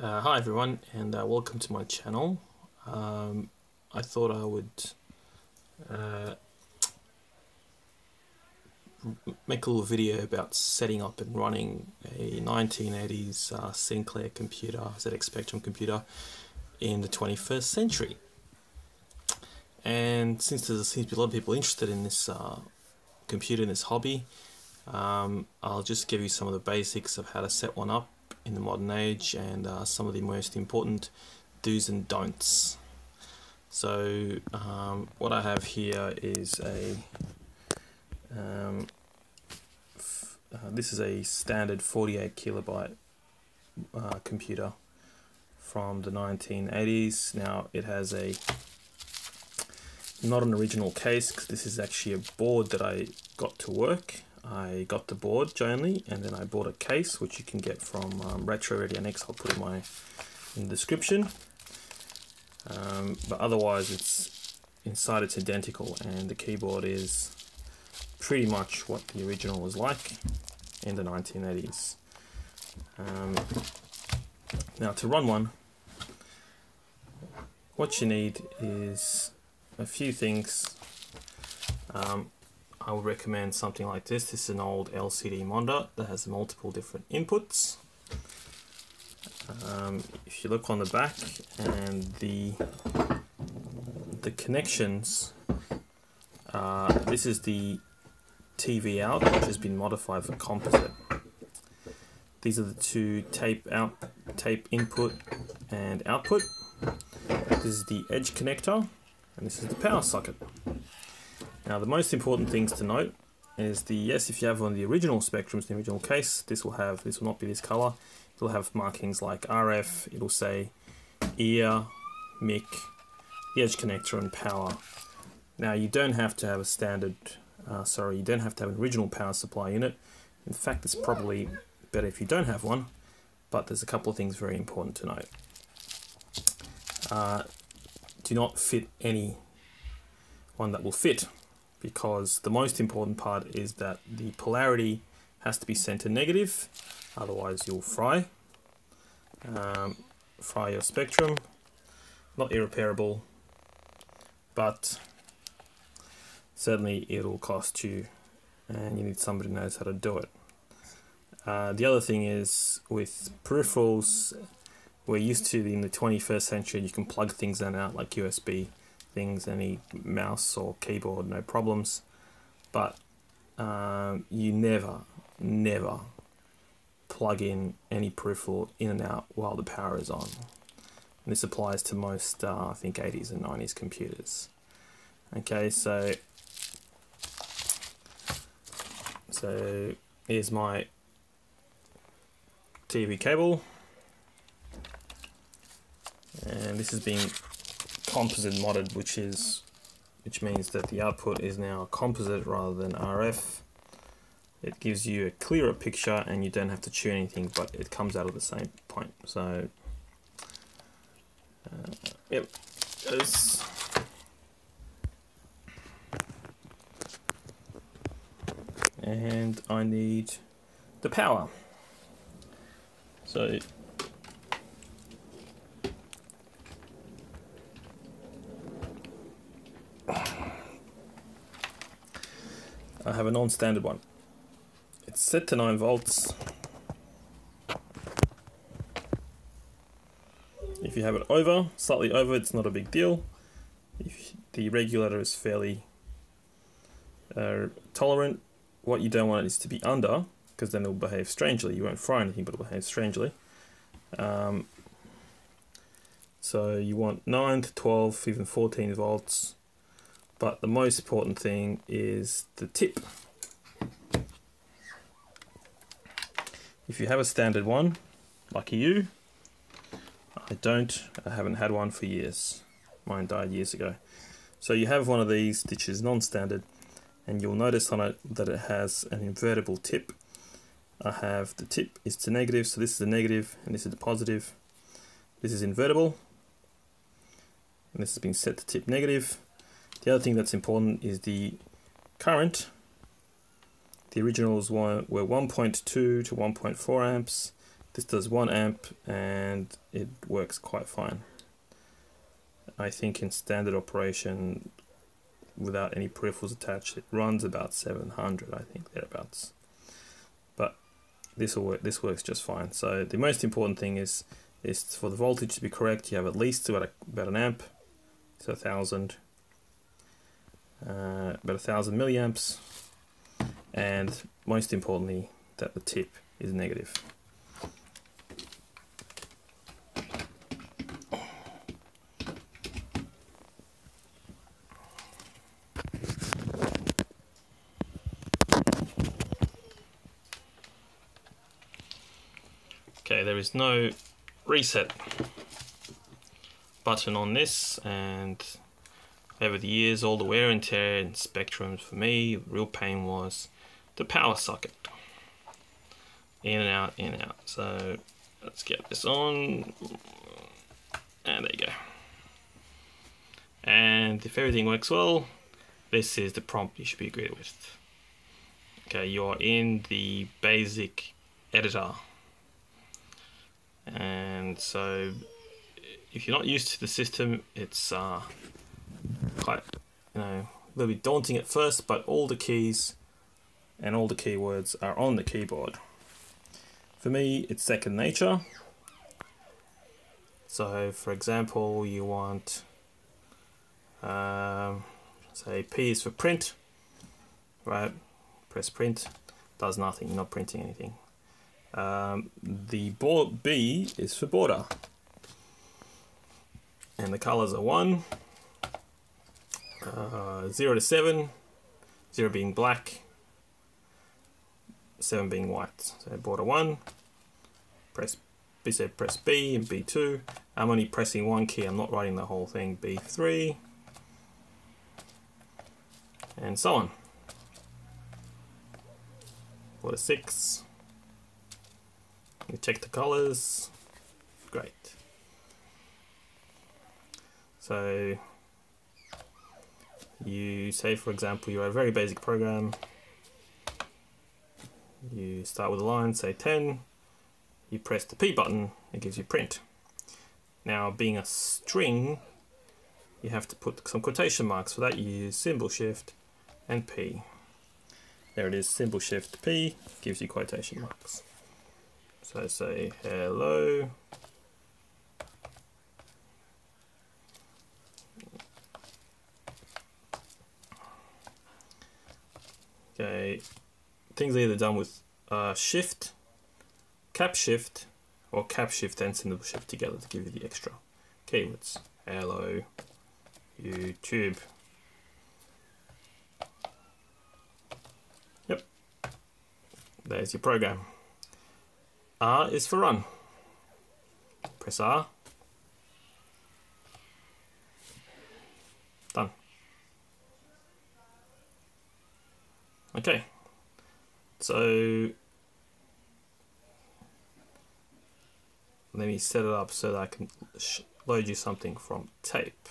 Uh, hi everyone and uh, welcome to my channel. Um, I thought I would uh, make a little video about setting up and running a 1980s uh, Sinclair computer, ZX Spectrum computer in the 21st century. And since there seems to be a lot of people interested in this uh, computer, in this hobby, um, I'll just give you some of the basics of how to set one up in the modern age and uh, some of the most important do's and don'ts. So um, what I have here is a um, uh, this is a standard 48 kilobyte uh, computer from the 1980s. Now it has a not an original case because this is actually a board that I got to work I got the board only and then I bought a case which you can get from um, Retro Radionics. I'll put in my in the description. Um, but otherwise it's inside it's identical and the keyboard is pretty much what the original was like in the 1980s. Um, now to run one what you need is a few things um, I would recommend something like this. This is an old LCD monitor that has multiple different inputs. Um, if you look on the back and the the connections, uh, this is the TV out, which has been modified for composite. These are the two tape out, tape input and output. This is the edge connector, and this is the power socket. Now the most important things to note is the yes if you have one of the original spectrums the original case this will have this will not be this color. It'll have markings like RF it'll say ear mic the edge connector and power. Now you don't have to have a standard uh, sorry you don't have to have an original power supply unit. In fact it's probably better if you don't have one but there's a couple of things very important to note. Uh, do not fit any one that will fit because the most important part is that the polarity has to be center negative otherwise you'll fry um, fry your spectrum. Not irreparable but certainly it'll cost you and you need somebody who knows how to do it. Uh, the other thing is with peripherals we're used to in the 21st century you can plug things in and out like USB things, any mouse or keyboard, no problems. But um, you never, never plug in any peripheral in and out while the power is on. And this applies to most, uh, I think, 80s and 90s computers. Okay, so so here's my TV cable, and this is being composite modded, which is which means that the output is now composite rather than RF. It gives you a clearer picture and you don't have to tune anything, but it comes out of the same point. So, uh, yep. And I need the power. So I have a non-standard one. It's set to 9 volts. If you have it over, slightly over, it's not a big deal. If the regulator is fairly uh, tolerant, what you don't want is to be under, because then it'll behave strangely. You won't fry anything, but it'll behave strangely. Um, so you want 9 to 12, even 14 volts but the most important thing is the tip. If you have a standard one, lucky you, I don't, I haven't had one for years. Mine died years ago. So you have one of these which is non-standard and you'll notice on it that it has an invertible tip. I have the tip is to negative, so this is the negative and this is the positive. This is invertible and this has been set to tip negative the other thing that's important is the current. The originals were 1.2 to 1.4 amps. this does one amp and it works quite fine. I think in standard operation without any peripherals attached it runs about 700 I think thereabouts but this will work this works just fine so the most important thing is is for the voltage to be correct you have at least about, a, about an amp so a thousand uh, about a thousand milliamps. And most importantly that the tip is negative. Okay, there is no reset button on this and over the years all the wear and tear and spectrums for me real pain was the power socket. In and out in and out. So let's get this on. And there you go. And if everything works well this is the prompt you should be greeted with. Okay you are in the basic editor. And so if you're not used to the system it's uh, you know a little bit daunting at first but all the keys and all the keywords are on the keyboard. For me it's second nature. So for example you want um, say P is for print right? Press print does nothing not printing anything. Um, the board B is for border. And the colors are 1, uh, 0 to 7, 0 being black, 7 being white. So border 1, press B, say press B and B2. I'm only pressing one key, I'm not writing the whole thing. B3, and so on. Border 6, you check the colors. Great. So you say, for example, you're a very basic program. You start with a line, say 10. You press the P button, it gives you print. Now, being a string, you have to put some quotation marks. For that, you use symbol shift and P. There it is, symbol shift P gives you quotation marks. So say hello. Okay, things are either done with uh, shift, cap shift, or cap shift and symbol shift together to give you the extra keywords. Hello, YouTube. Yep, there's your program. R is for run. Press R. Done. Okay. So let me set it up so that I can load you something from tape.